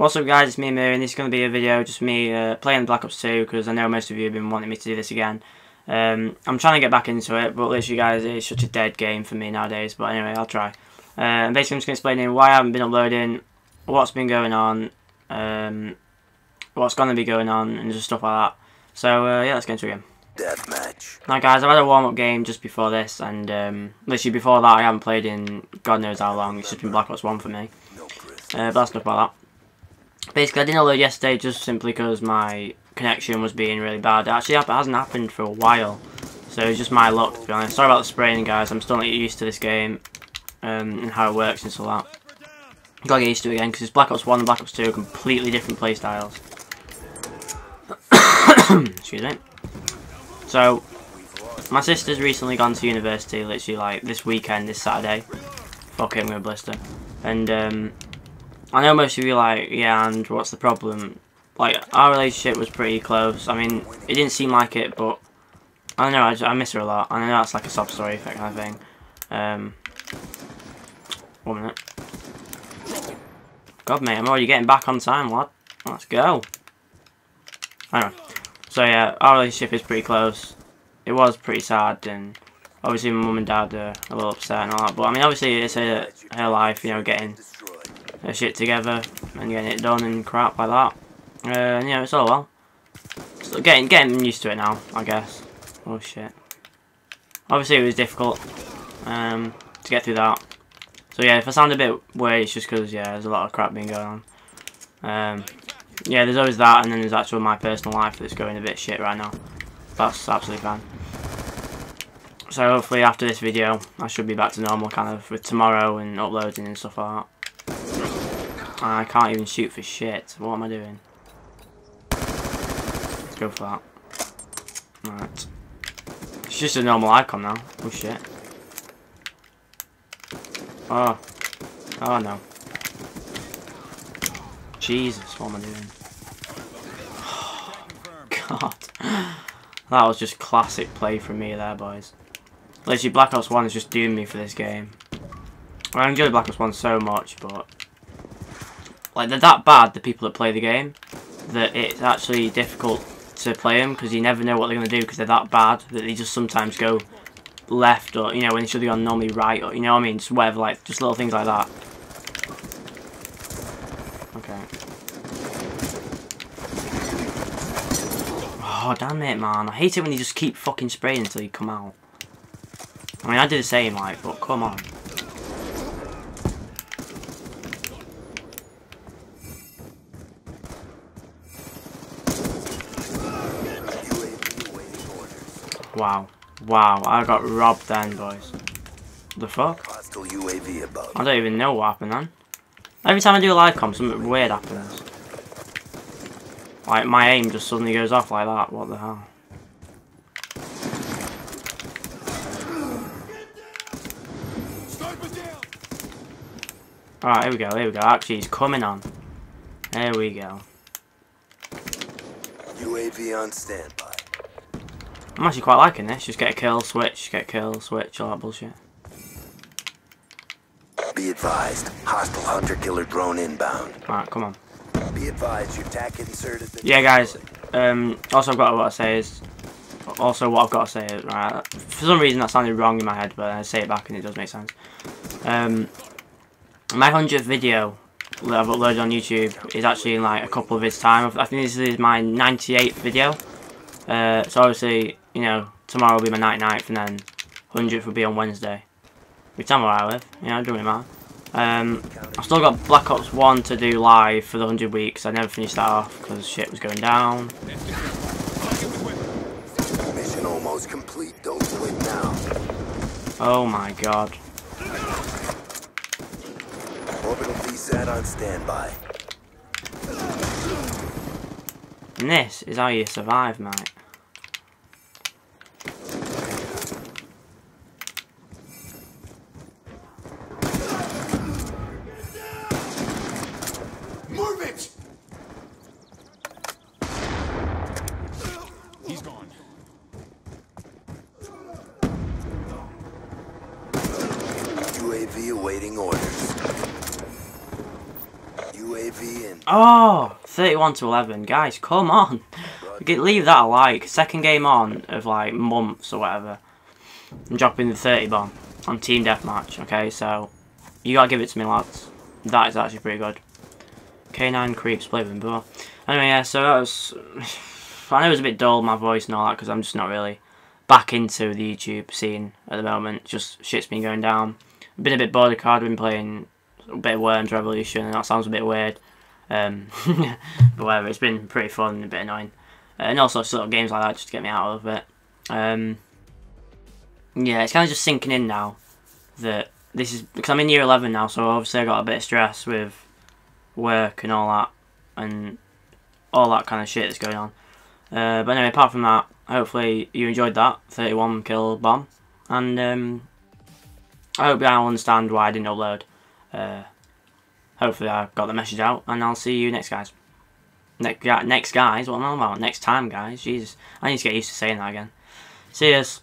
What's up guys, it's me Mir and this is going to be a video just me uh, playing Black Ops 2 because I know most of you have been wanting me to do this again. Um, I'm trying to get back into it but literally guys it's such a dead game for me nowadays but anyway I'll try. Uh, basically I'm just going to explain why I haven't been uploading, what's been going on, um, what's going to be going on and just stuff like that. So uh, yeah let's get into it again. Deathmatch. Now guys, I've had a warm-up game just before this, and um, literally before that I haven't played in God knows how long, it's just been Black Ops 1 for me. Uh, but that's enough about that. Basically, I didn't upload yesterday just simply because my connection was being really bad. Actually, it hasn't happened for a while, so it's just my luck, to be honest. Sorry about the spraying, guys. I'm still not used to this game um, and how it works and like that. Gotta get used to it again because it's Black Ops 1 and Black Ops 2 are completely different playstyles. Excuse me. So, my sister's recently gone to university, literally like this weekend, this Saturday. Fuck it, I'm gonna blister. And um, I know most of you like, yeah, and what's the problem? Like, our relationship was pretty close. I mean, it didn't seem like it, but I don't know, I, just, I miss her a lot. I know that's like a sob story, that kind of thing. Um, one minute. God, mate, I'm already getting back on time, lad. Let's go. Anyway. So yeah, our relationship is pretty close. It was pretty sad, and obviously my mum and dad are a little upset and all that. But I mean, obviously it's her life, you know, getting Her shit together and getting it done and crap like that. Uh, yeah, it's all well. So getting getting used to it now, I guess. Oh shit. Obviously it was difficult um, to get through that. So yeah, if I sound a bit weird, it's just because yeah, there's a lot of crap being going on. Um, yeah, there's always that, and then there's actually my personal life that's going a bit shit right now. That's absolutely fine. So hopefully after this video, I should be back to normal kind of with tomorrow and uploading and stuff like that. I can't even shoot for shit. What am I doing? Let's go for that. Alright. It's just a normal icon now. Oh shit. Oh. Oh no. Jesus, what am I doing? God. That was just classic play from me there, boys. Literally, Black Ops 1 is just doomed me for this game. I enjoy Black Ops 1 so much, but... Like, they're that bad, the people that play the game, that it's actually difficult to play them, because you never know what they're going to do, because they're that bad, that they just sometimes go left, or, you know, when they should be on normally right, or, you know what I mean? Just whatever, like, just little things like that. Okay. Oh, damn it, man. I hate it when you just keep fucking spraying until you come out. I mean, I do the same, like, but come on. UAV awaiting orders. Wow. Wow, I got robbed then, boys. The fuck? UAV above. I don't even know what happened then. Every time I do a live com, something weird happens. Like, my aim just suddenly goes off like that. What the hell? Alright, here we go, here we go. Actually, he's coming on. There we go. UAV on standby. I'm actually quite liking this. Just get a kill, switch, get a kill, switch, all that bullshit. Be advised. Hostile hunter-killer drone inbound. Alright, come on. Be advised your TAC insert has Yeah, guys. Um, also, I've got what I say is. Also, what I've got to say is right. For some reason, that sounded wrong in my head, but I say it back and it does make sense. Um, my hundredth video that I've uploaded on YouTube is actually in like a couple of its time. I think this is my 98th video. Uh, so obviously, you know, tomorrow will be my 99th, and then 100th will be on Wednesday. Which tell me where I live. Yeah, it doesn't really matter. Um, I've still got Black Ops 1 to do live for the 100 weeks. I never finished that off because shit was going down. Mission almost complete. Don't quit now. Oh my god. Orbital VSAT on standby. And this is how you survive, mate. Move it! He's gone. UAV awaiting orders. UAV in. Oh, 31 to 11. Guys, come on. Get- Leave that a like. Second game on of like months or whatever. I'm dropping the 30 bomb on Team Deathmatch, okay? So, you gotta give it to me, lads. That is actually pretty good. K9 creeps play with but anyway, yeah, so that was. I know it was a bit dull, my voice and all that, because I'm just not really back into the YouTube scene at the moment. Just shit's been going down. Been a bit bored of card, been playing a bit of Worms Revolution, and that sounds a bit weird. Um, but whatever, it's been pretty fun and a bit annoying. Uh, and also sort of games like that just to get me out of it. Um, yeah, it's kind of just sinking in now that this is because I'm in year 11 now, so obviously I got a bit of stress with work and all that, and all that kind of shit that's going on. Uh, but anyway, apart from that, hopefully you enjoyed that 31 kill bomb, and um, I hope all understand why I didn't upload. Uh, hopefully I got the message out, and I'll see you next guys. Next, next guys, what am I on about? Next time, guys. Jesus, I need to get used to saying that again. See yous.